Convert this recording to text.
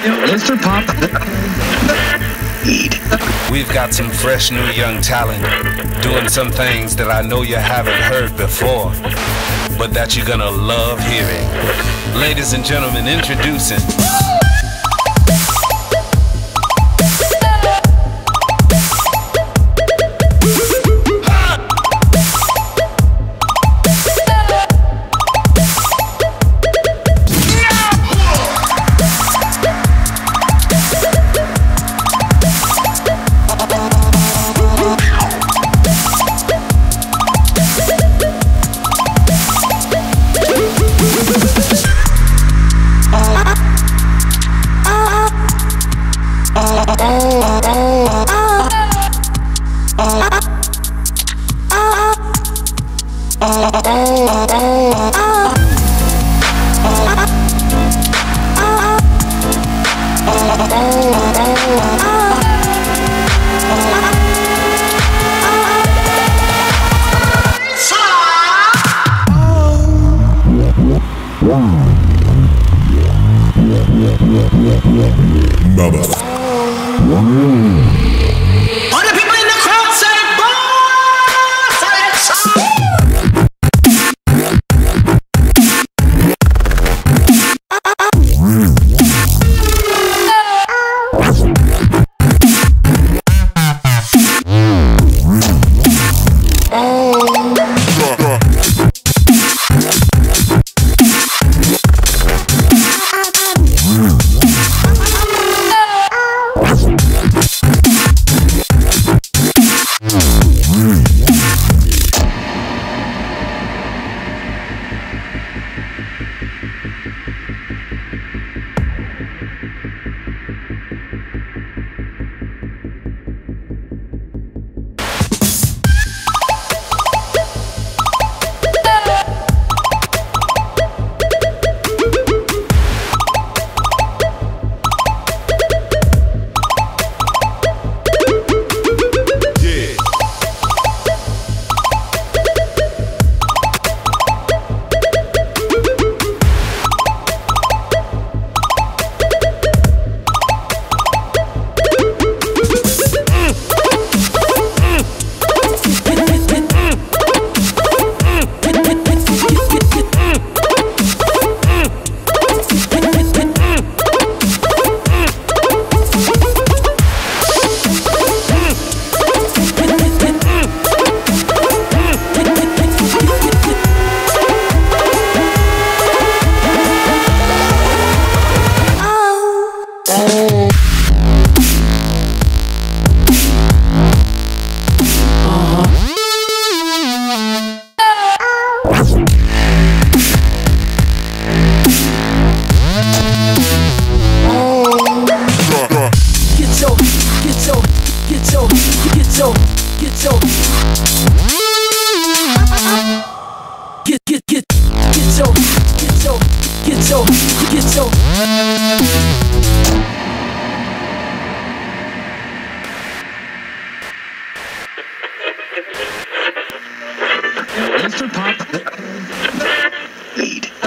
Mr. Pop. We've got some fresh new young talent doing some things that I know you haven't heard before, but that you're gonna love hearing. Ladies and gentlemen, introducing. Mama. Your, get your. Get, get, get, get your, get your, get your, get your. Mr. Pop. Lead.